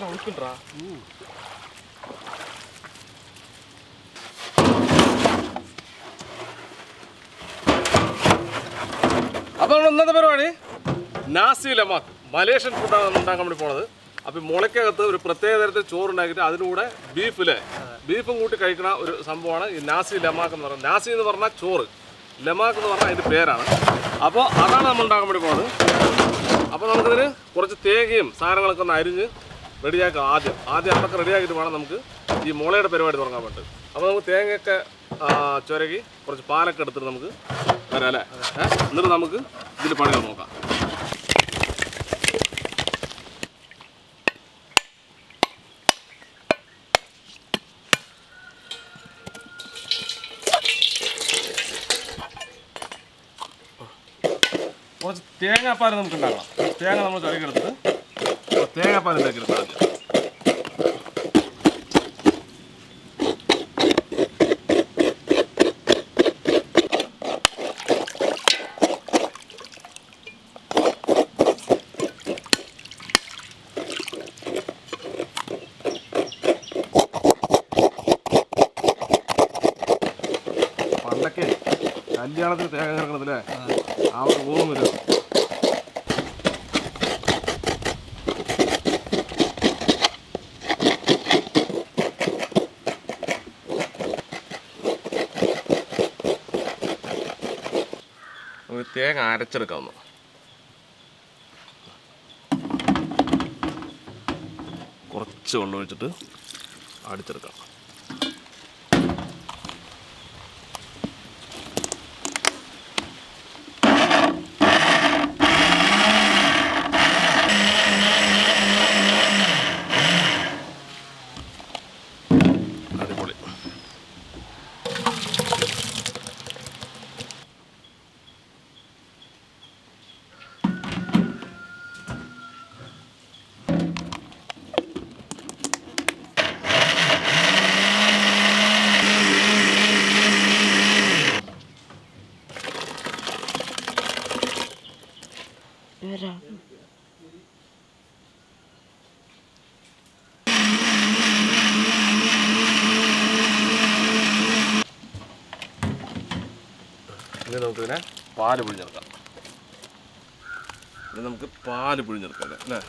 നല്ല ഒഴുക്കുണ്ടാ? അപ്പോൾ ഇന്നത്തെ പരിപാടി? നാസി ലമാക്ക് മലേഷ്യൻ ഫുഡാണ് ഉണ്ടാക്കാൻ വേണ്ടി പോണത്. അപ്പോൾ മുളയ്ക്കകത്ത് ഒരു പ്രത്യേക തരത്തിൽ ചോറുണ്ടാക്കിയിട്ട് അതിലൂടെ ബീഫിലെ ബീഫും കൂട്ടി കഴിക്കുന്ന ഒരു സംഭവമാണ് ഈ നാസി ലമാക്ക് എന്ന് പറയുന്നത്. നാസി എന്ന് പറഞ്ഞാൽ ചോറ്. ലമാക്ക് എന്ന് പറഞ്ഞാൽ അതിന്റെ പേരാണ്. അപ്പോൾ അതാണ് നമ്മൾ ഉണ്ടാക്കാൻ വേണ്ടി പോകുന്നത് അപ്പോൾ നമുക്കിതിന് കുറച്ച് തേങ്ങയും സാധനങ്ങളൊക്കെ ഒന്ന് അരിഞ്ഞ് റെഡിയാക്കാം ആദ്യം. ആദ്യം അതൊക്കെ റെഡിയാക്കിയിട്ട് വേണം നമുക്ക് ഈ മുളയുടെ പരിപാടി തുടങ്ങാൻ വേണ്ടി. അപ്പോൾ നമുക്ക് തേങ്ങയൊക്കെ ചുരകി കുറച്ച് പാലൊക്കെ എടുത്തിട്ട് നമുക്ക് വരാം അല്ലേ? എന്നിട്ട് നമുക്ക് ഇതിൽ പണികൾ നോക്കാം. കുറച്ച് തേങ്ങാപ്പാൽ നമുക്ക് ഉണ്ടാക്കണം തേങ്ങ നമ്മൾ ചുരക്കെടുത്തിട്ട് തേങ്ങാപ്പാൽ ഉണ്ടാക്കിയെടുക്കാം ആദ്യം പണ്ടൊക്കെ കല്യാണത്തിന് തേങ്ങ കിടക്കണതില്ലേ ആ. ഒരു ഓർമ്മ ഒന്ന് അരച്ചെടുക്കാവുന്നു. കുറച്ച് വെള്ളം ഒഴിച്ചിട്ട് അടിച്ചെടുക്കാം അടിപൊളി ഇനി നമുക്കിതിനെ പാൽ പിഴിഞ്ഞെടുക്കാം. ഇത് നമുക്ക് പാൽ പിഴിഞ്ഞെടുക്കാം അല്ലേ?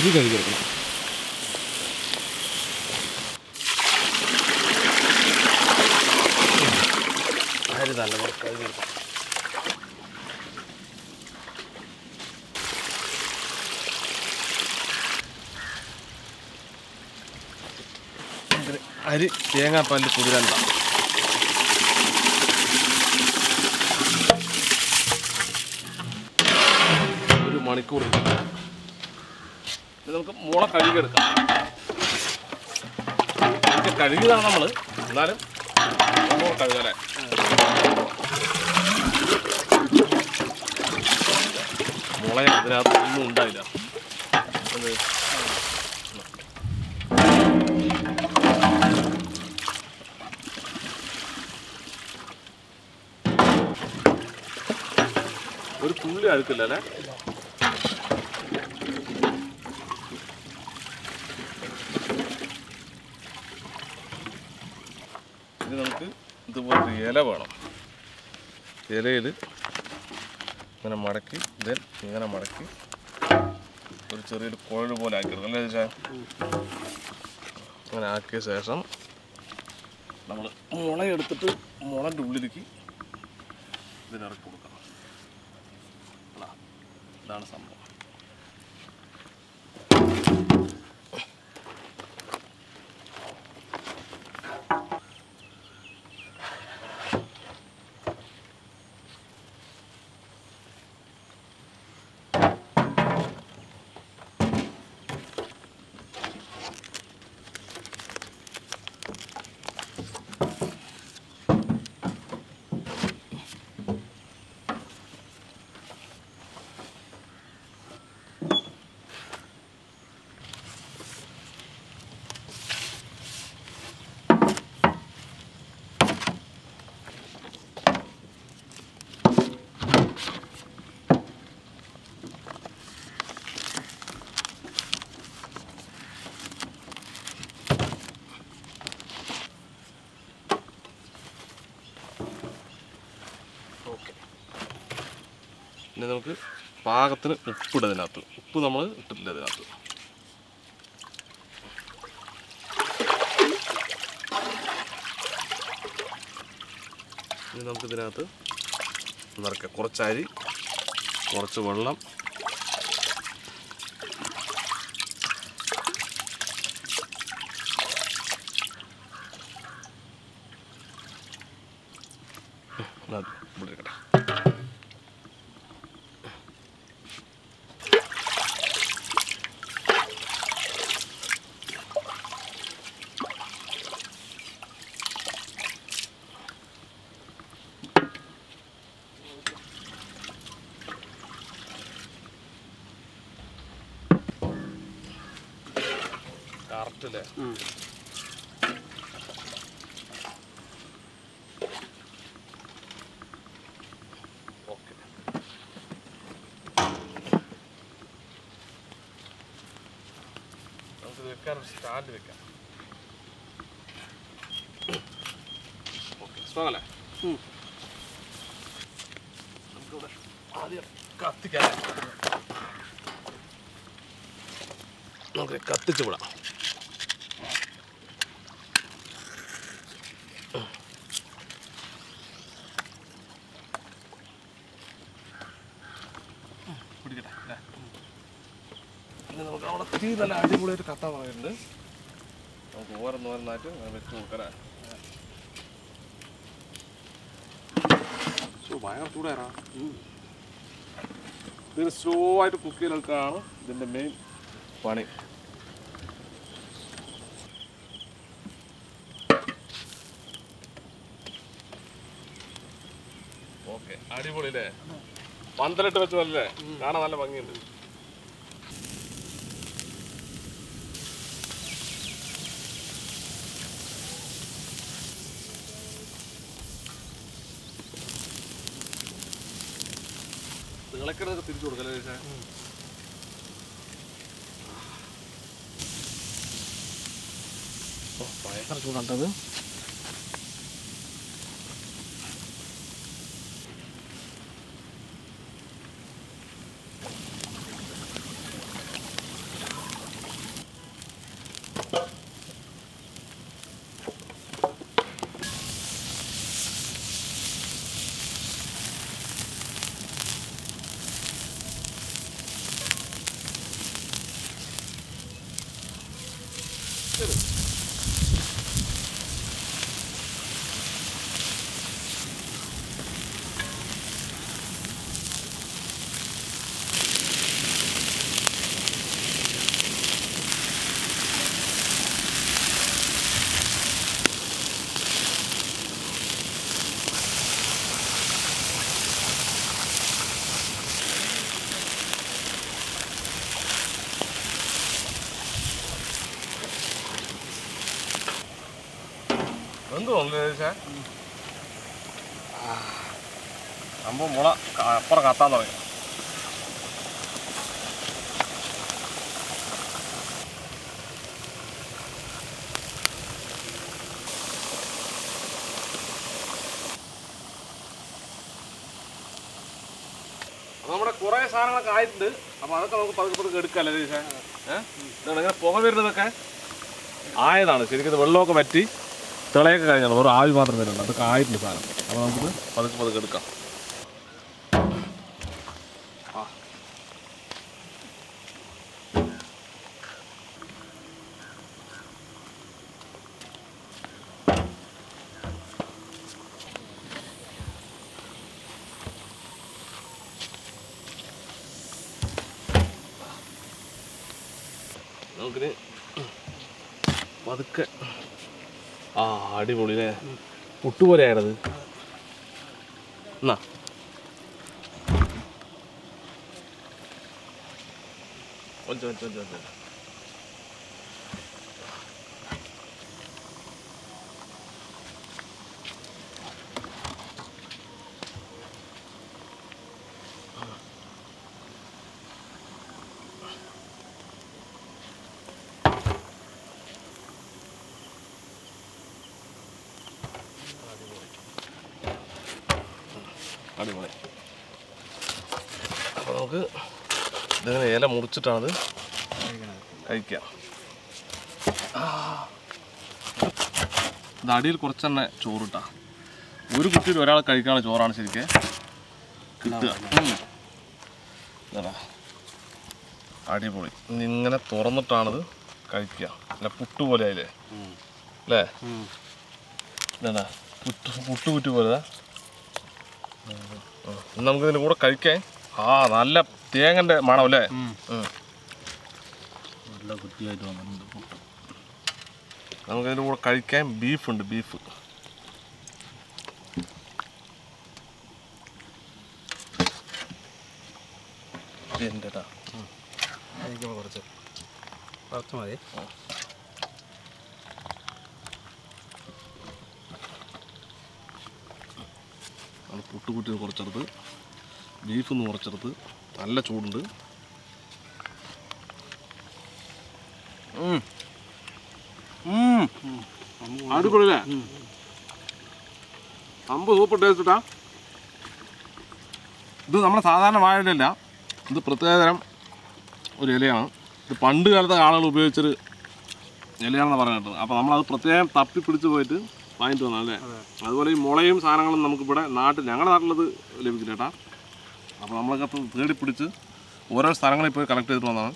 അരി കഴുകിയെടുക്കണം. അരി നല്ലപോലെ കഴുകിയെടുക്കണം. അരി തേങ്ങാപ്പാലിൽ ഒരു മണിക്കൂർ ഇനി നമുക്ക് മുള കഴുകിയെടുക്കാം. ഇത് കഴുകിയതാണ് നമ്മൾ എന്നാലും മുള കഴുകലേ മുള അതിനകത്ത് ഒന്നും ഉണ്ടായില്ല. ഒരു തുള്ളി അഴുക്കില്ല അല്ലേ? ഇല വേണം. ഇലയിൽ ഇങ്ങനെ മടക്കി ദെൻ ഇങ്ങനെ മടക്കി ഒരു ചെറിയൊരു കുഴൽ പോലെ ആക്കിയെടുക്കും. അല്ലേ ചേച്ചാ? അങ്ങനെ ആക്കിയ ശേഷം നമ്മൾ മുള എടുത്തിട്ട് മുളന്റെ ഉള്ളിലേക്ക് ഇതിനിറക്കി കൊടുക്കണം. ഇതാണ് സംഭവം. ഇനി നമുക്ക് പാകത്തിന് ഉപ്പിടുക ഇതിനകത്ത്. ഉപ്പ് നമ്മൾ ഇട്ടിട്ടില്ല ഇതിനകത്ത്. ഇനി നമുക്കിതിനകത്ത് നിറയ്ക്കാം കുറച്ച് അരി കുറച്ച് വെള്ളം വെക്കാൻ ഒരു സ്റ്റാൻഡ് വെക്കാം. ഓക്കെ സ്ട്രോങ് അല്ലേ? നമുക്കിവിടെ ആദ്യം കത്തിക്കാം നമുക്ക് കത്തിച്ച് വിടാം പിടിക്കട്ടെ അല്ലേ പിന്നെ നമുക്ക് അവിടെ തീ നല്ല അടിപൊളിയായിട്ട് കത്താൻ പറയുന്നുണ്ട്. നമുക്ക് ഓരോന്നോരോന്നായിട്ട് അങ്ങനെ വെച്ച് കൊടുക്കണേ ഭയങ്കര ചൂടാറാ ഇതിന് സ്ലോ ആയിട്ട് കുക്ക് ചെയ്തെടുക്കാണ് ഇതിന്റെ മെയിൻ പണി. ഓക്കെ അടിപൊളി അല്ലേ? പന്തലിട്ട് വെച്ചതല്ലേ? പോലെ കാണാൻ നല്ല ഭംഗിയുണ്ട്. തിളക്കിടതൊക്കെ തിരിച്ചു കൊടുക്കല്ലേ ഭയങ്കര ചൂടാണ്ടത് സാർ മുള അപ്പുറം കത്താൻ തുടങ്ങി. നമ്മുടെ കുറേ സാധനങ്ങളൊക്കെ ആയിട്ടുണ്ട്. അപ്പോൾ അതൊക്കെ നമുക്ക് പതുക്കെ പതുക്കെ എടുക്കാമല്ലേ ഏഹ് ഇതാണ് പുക വരുന്നതൊക്കെ ആയതാണ്. ശരിക്കും വെള്ളമൊക്കെ പറ്റി തിളയൊക്കെ കഴിഞ്ഞാണ് ഒരു ആവി മാത്രം വരുന്നുണ്ട് അതൊക്കെ ആയിട്ടുണ്ട് സാധനം. അപ്പോൾ നമുക്ക് പതുക്കെ പതുക്കെ എടുക്കാം. ആ. നമുക്കിന് പതുക്കെ അടിപൊളി അല്ലേ പുട്ടുപോലെയാണത്. എന്നാ? ഒഞ്ച ഒഞ്ച ഒഞ്ച ഒഞ്ച അടിപൊളി. അപ്പോൾ നമുക്ക് ഇതിങ്ങനെ ഇല മുറിച്ചിട്ടാണത് കഴിക്കാം. ഇത് അടിയിൽ കുറച്ചെണ്ണ ചോറിട്ടാ. ഒരു കുട്ടിയിൽ ഒരാൾ കഴിക്കാനുള്ള ചോറാണ് ശരിക്കും കിട്ടുക. അടിപൊളി. ഇങ്ങനെ തുറന്നിട്ടാണത് കഴിക്കുക. അല്ല പുട്ട് പോലെ ആയില്ലേ അല്ലേ? ഇതാ പുട്ട് പുട്ട് പുറ്റ് പോലെ നമുക്ക് ഇതിന്റെ കൂടെ കഴിക്കാൻ. ആ നല്ല തേങ്ങന്റെ മണം അല്ലേ. നല്ല കുട്ടിയായിട്ട് വന്നിട്ടുണ്ട്. നമുക്ക് ഇതിന്റെ കൂടെ കഴിക്കാൻ ബീഫ് ഉണ്ട് ബീഫ് എന്റെ കുറച്ച് കുറച്ച് മതി. നമ്മൾ കുറ്റി കുറച്ചെടുത്ത് ബീഫ് ഒന്ന് കുറച്ചെടുത്ത് നല്ല ചൂടുണ്ട്. സംഭവം സൂപ്പർ ടേസ്റ്റ് ഇത് നമ്മുടെ സാധാരണ വാഴയിലല്ല ഇത് പ്രത്യേകതരം ഒരു ഇലയാണ്. ഇത് പണ്ട് കാലത്തെ ആളുകൾ ഉപയോഗിച്ചൊരു ഇലയാണെന്ന് പറയുന്നത് അപ്പോൾ നമ്മളത് പ്രത്യേകം തപ്പി പിടിച്ച് പോയിട്ട് വാങ്ങിട്ട് വന്നാൽ അല്ലേ അതുപോലെ ഈ മുളയും സാധനങ്ങളും നമുക്കിവിടെ നാട്ടിൽ ഞങ്ങളുടെ നാട്ടിലത് ലഭിക്കില്ല കേട്ടാ. അപ്പോൾ നമ്മളൊക്കെ അപ്പോൾ തേടി പിടിച്ച് ഓരോ സ്ഥലങ്ങളിൽ പോയി കളക്ട് ചെയ്തിട്ട് വന്നതാണ്.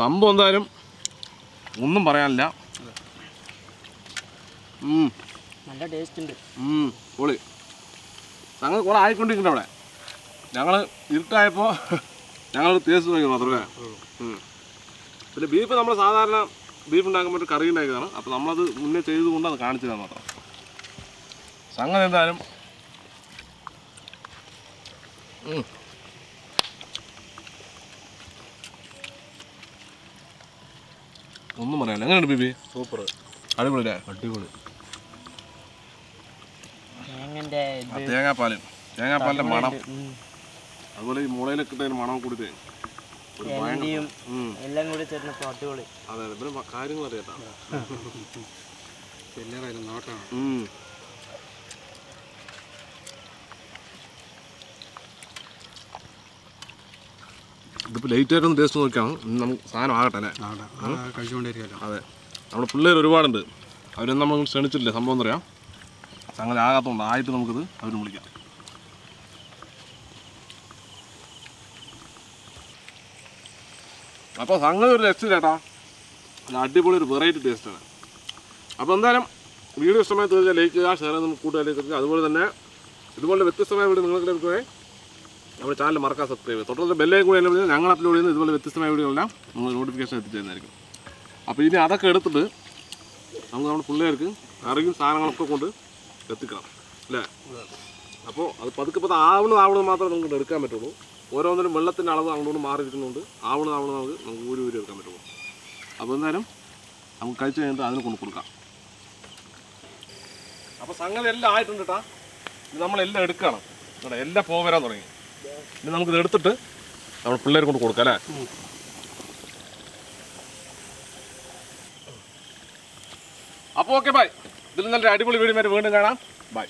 സംഭവം എന്തായാലും ഒന്നും പറയാനില്ല. നല്ല ടേസ്റ്റ് ഉണ്ട്. പൊളി. ഞങ്ങൾ കുറേ ആയിക്കൊണ്ടിരിക്കുന്നുണ്ട് അവിടെ. ഞങ്ങൾ ഇരുട്ടായപ്പോൾ ഞങ്ങൾ ടേസ്റ്റ് നോക്കി മാത്രമേ. പിന്നെ ബീഫ് നമ്മൾ സാധാരണ ബീഫ് ഉണ്ടാക്കാൻ പറ്റും കറി ഉണ്ടാക്കിയതാണ്. അപ്പോൾ നമ്മളത് മുന്നേ ചെയ്തുകൊണ്ട് അത് കാണിച്ചു തരാൻ മാത്രം. സംഗതി എന്തായാലും. ഒന്നും പറയാനില്ല. എങ്ങനെയുണ്ട് ബീബി? സൂപ്പർ. അടിപൊളി. അടിപൊളി തേങ്ങാപ്പാലും. തേങ്ങാപ്പാലിന്റെ മണം. അതുപോലെ ഈ മുളയിലൊക്കെ ഇട്ടതിന് മണം കൂടി ഒരു ഭയങ്കര എല്ലാം കൂടി ചേർന്ന പാട്ടുകളി അതെ അതെ. ഇവരും കാര്യങ്ങൾ അറിയാം എല്ലാവരും നോട്ടാണ്. ഇതിപ്പോൾ ലേറ്റ് ആയിട്ടൊന്ന് ടേസ്റ്റ് നോക്കാം നമുക്ക് സാധനം ആകട്ടെ അല്ലേ? കഴിച്ചുകൊണ്ടിരിക്കുമല്ലോ അതെ നമ്മുടെ പിള്ളേർ ഒരുപാടുണ്ട്. അവരൊന്നും നമ്മൾ ക്ഷണിച്ചിട്ടില്ല? സംഭവം എന്താ പറയാം. സംഗതി ആകാത്തതുകൊണ്ട് ആയിട്ട് നമുക്കിത് അവരും വിളിക്കാം. അപ്പോൾ സംഗതി ഒരു രക്ഷ ചേട്ടാ അടിപൊളി ഒരു വെറൈറ്റി ടേസ്റ്റാണ് അപ്പോൾ എന്തായാലും വീഡിയോ ഇഷ്ടമായി തീർച്ചയായും ലൈക്ക് ചെയ്യുക ഷെയർ ചെയ്ത് നമുക്ക് എത്തിക്കുക അതുപോലെ തന്നെ ഇതുപോലെ വ്യത്യസ്തമായ വീഡിയോ നിങ്ങൾക്ക് ലഭിക്കുകയെ നമ്മുടെ ചാനൽ മറക്കാൻ സബ്സ്ക്രൈബ് ചെയ്യുക. തൊട്ടുള്ള ബെല്ലേ കൂടി എല്ലാം ഞങ്ങൾ അപ്ലോഡ് ചെയ്യുന്ന ഇതുപോലെ വ്യത്യസ്തമായ വീഡിയോകളെല്ലാം നമ്മൾ നോട്ടിഫിക്കേഷൻ എത്തിച്ചേരുന്നതായിരിക്കും. അപ്പോൾ ഇനി അതൊക്കെ എടുത്തിട്ട് നമുക്ക് നമ്മുടെ പിള്ളേർക്ക് അറിയും സാധനങ്ങളൊക്കെ കൊണ്ട് എത്തിക്കണം. അല്ലേ? അപ്പോൾ അത് പതുക്കെ പതുക്കെ ആവണം ആവണം മാത്രമേ നമുക്ക് എടുക്കാൻ പറ്റുള്ളൂ. ഓരോന്നിനും വെള്ളത്തിന്റെ അളവ് അങ്ങോട്ട് മാറിയിരിക്കുന്നുണ്ട് ആവണ ആവണ നമുക്ക് നമുക്ക് ഊരി ഊരി എടുക്കാൻ പറ്റുള്ളൂ അപ്പോൾ എന്തായാലും നമുക്ക് കഴിച്ച് കഴിഞ്ഞിട്ട് അതിന് കൊണ്ട് കൊടുക്കാം. അപ്പോൾ സംഗതി എല്ലാം ആയിട്ടുണ്ട് കേട്ടാ ഇത് നമ്മളെല്ലാം എടുക്കണം കേട്ടോ എല്ലാം പോകാൻ തുടങ്ങി. ഇനി നമുക്കിത് എടുത്തിട്ട് നമ്മൾ പിള്ളേരെ കൊണ്ട് കൊടുക്കാം അല്ലേ? അപ്പോൾ ഓക്കെ ബൈ. ഇതിൽ നല്ലൊരു അടിപൊളി വീഡിയോ വീണ്ടും കാണാം. ബൈ.